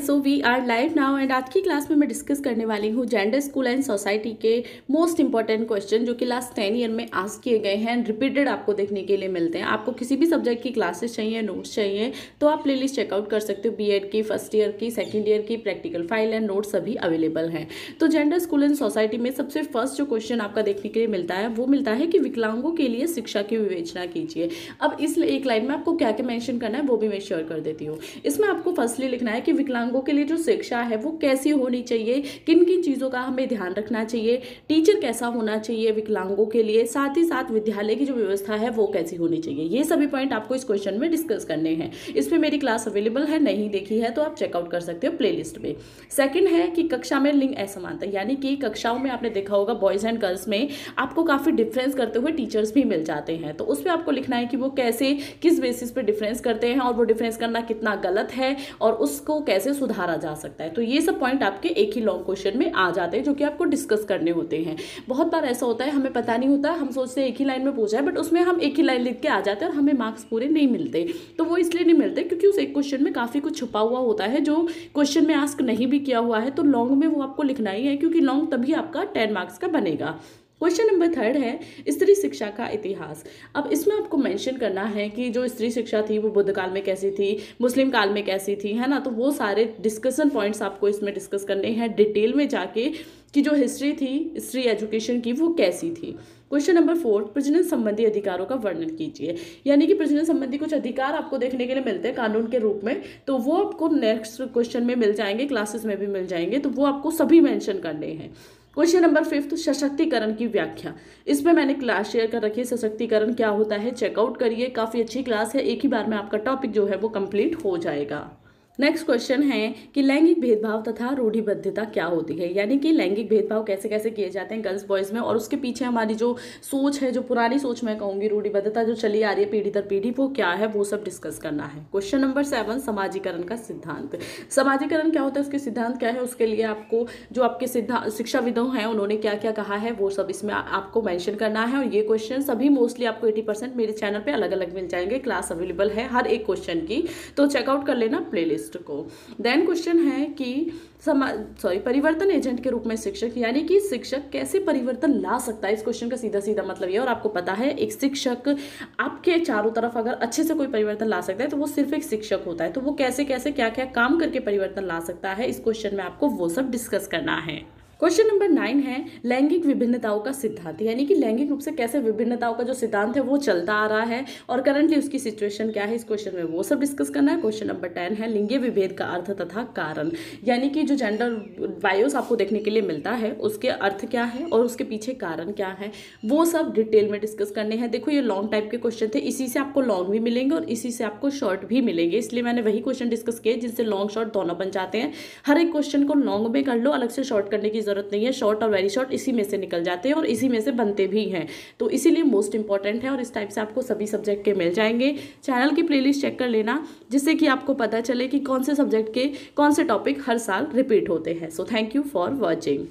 So we are live now and आज की class में मैं डिस्कस करने वाली हूँ जेंडर स्कूल एंड सोसाइटी के मोस्ट इंपॉर्टेंट क्वेश्चन जो कि लास्ट टेन ईयर में आस्क किए गए हैं एंड रिपीटेड आपको देखने के लिए मिलते हैं। आपको किसी भी सब्जेक्ट की क्लासेस चाहिए नोट्स चाहिए तो आप प्ले लिस्ट चेकआउट कर सकते हो बी की फ़र्स्ट ईयर की सेकेंड ईयर की प्रैक्टिकल फ़ाइल एंड नोट्स सभी अवेलेबल हैं। तो जेंडर स्कूल एंड सोसाइटी में सबसे फ़र्स्ट जो क्वेश्चन आपका देखने के लिए मिलता है, वो मिलता है कि विकलांगों के लिए शिक्षा की विवेचना कीजिए। अब इस एक लाइन में आपको क्या क्या मैंशन करना है, वो भी मैं शेयर कर देती हूँ। इसमें आपको फर्स्टली लिखना है कि विकलांगों के लिए जो शिक्षा है, वो कैसी होनी चाहिए? किन किन चीज़ों का हमें ध्यान रखना चाहिए? टीचर कैसा होना चाहिए विकलांगों के लिए? साथ ही साथ विद्यालय की जो व्यवस्था है, वो कैसी होनी चाहिए? ये सभी पॉइंट आपको इस क्वेश्चन में डिस्कस करने हैं। इसमें मेरी क्लास अवेलेबल है, नहीं देखी है तो आप चेकआउट कर सकते हो प्ले लिस्ट में सेकेंड है कि कक्षा में लिंग असमानता, यानी कि कक्षाओं में आपने देखा होगा बॉयज़ एंड गर्ल्स में आपको काफ़ी डिफरेंस करते हुए टीचर्स भी मिल जाते हैं। तो उस पर आपको लिखना है कि वो कैसे, किस बेसिस पे डिफरेंस करते हैं और वो डिफरेंस करना कितना गलत है और उसको कैसे सुधारा जा सकता है। तो ये सब पॉइंट आपके एक ही लॉन्ग क्वेश्चन में आ जाते हैं, जो कि आपको डिस्कस करने होते हैं। बहुत बार ऐसा होता है, हमें पता नहीं होता, हम सोचते हैं एक ही लाइन में पूछा है बट उसमें हम एक ही लाइन लिख के आ जाते हैं और हमें मार्क्स पूरे नहीं मिलते। तो वो इसलिए नहीं मिलते क्योंकि उस एक क्वेश्चन में काफ़ी कुछ छुपा हुआ होता है, जो क्वेश्चन में आस्क नहीं भी किया हुआ है तो लॉन्ग में वो आपको लिखना ही है, क्योंकि लॉन्ग तभी आपका टेन मार्क्स का बनेगा। क्वेश्चन नंबर थर्ड है, स्त्री शिक्षा का इतिहास। अब इसमें आपको मेंशन करना है कि जो स्त्री शिक्षा थी, वो बुद्ध काल में कैसी थी, मुस्लिम काल में कैसी थी, है ना? तो वो सारे डिस्कशन पॉइंट्स आपको इसमें डिस्कस करने हैं। डिटेल में जाके कि जो हिस्ट्री थी स्त्री एजुकेशन की, वो कैसी थी। क्वेश्चन नंबर फोर्थ प्रजनन संबंधी अधिकारों का वर्णन कीजिए। यानी कि प्रजनन संबंधी कुछ अधिकार आपको देखने के लिए मिलते हैं कानून के रूप में तो वो आपको नेक्स्ट क्वेश्चन में मिल जाएँगे क्लासेस में भी मिल जाएँगे तो वो आपको सभी मेंशन करने हैं। क्वेश्चन नंबर फिफ्थ, सशक्तिकरण की व्याख्या। इसमें मैंने क्लास शेयर कर रखी है, सशक्तिकरण क्या होता है? चेकआउट करिए। काफ़ी अच्छी क्लास है। एक ही बार में आपका टॉपिक जो है वो कंप्लीट हो जाएगा। नेक्स्ट क्वेश्चन है कि लैंगिक भेदभाव तथा रूढ़िबद्धता क्या होती है? यानी कि लैंगिक भेदभाव कैसे कैसे किए जाते हैं गर्ल्स बॉयज़ में? और उसके पीछे हमारी जो सोच है, जो पुरानी सोच मैं कहूँगी, रूढ़िबद्धता जो चली आ रही है पीढ़ी दर पीढ़ी, वो क्या है? वो सब डिस्कस करना है। क्वेश्चन नंबर सेवन समाजीकरण का सिद्धांत। समाजीकरण क्या होता है? उसके सिद्धांत क्या है? उसके लिए आपको, जो आपके सिद्धांत शिक्षाविदों हैं, उन्होंने क्या क्या कहा है, वो सब इसमें आपको मैंशन करना है। और ये क्वेश्चन सभी मोस्टली आपको एटी मेरे चैनल पर अलग अलग मिल जाएँगे। क्लास अवेलेबल है हर एक क्वेश्चन की। तो चेकआउट कर लेना प्ले लिस्ट को। देन क्वेश्चन है कि समाज सॉरी परिवर्तन एजेंट के रूप में शिक्षक, यानी कि शिक्षक कैसे परिवर्तन ला सकता है? इस क्वेश्चन का सीधा सीधा मतलब ये और आपको पता है, एक शिक्षक आपके चारों तरफ़ अगर अच्छे से कोई परिवर्तन ला सकता है तो वो सिर्फ़ एक शिक्षक होता है। तो वो कैसे कैसे क्या क्या काम करके परिवर्तन ला सकता है? इस क्वेश्चन में आपको वो सब डिस्कस करना है। क्वेश्चन नंबर नाइन है, लैंगिक विभिन्नताओं का सिद्धांत। यानी कि लैंगिक रूप से कैसे विभिन्नताओं का जो सिद्धांत है, वो चलता आ रहा है और करंटली उसकी सिचुएशन क्या है इस क्वेश्चन में? वो सब डिस्कस करना है। क्वेश्चन नंबर टेन है, लिंगीय विभेद का अर्थ तथा कारण। यानी कि जो जेंडर बायोस आपको देखने के लिए मिलता है, उसके अर्थ क्या है और उसके पीछे कारण क्या है, वो सब डिटेल में डिस्कस करने हैं। देखो, ये लॉन्ग टाइप के क्वेश्चन थे, इसी से आपको लॉन्ग भी मिलेंगे और इसी से आपको शॉर्ट भी मिलेंगे। इसलिए मैंने वही क्वेश्चन डिस्कस किए, जिनसे लॉन्ग शॉर्ट दोनों बन जाते हैं। हर एक क्वेश्चन को लॉन्ग में कर लो, अलग से शॉर्ट करने की ज़रूरत नहीं है शॉर्ट और वेरी शॉर्ट इसी में से निकल जाते हैं और इसी में से बनते भी हैं। तो इसीलिए मोस्ट इंपॉर्टेंट है और इस टाइप से आपको सभी सब्जेक्ट के मिल जाएँगे। चैनल की प्लेलिस्ट चेक कर लेना, जिससे कि आपको पता चले कि कौन से सब्जेक्ट के, कौन से टॉपिक हर साल रिपीट होते हैं। So thank you for watching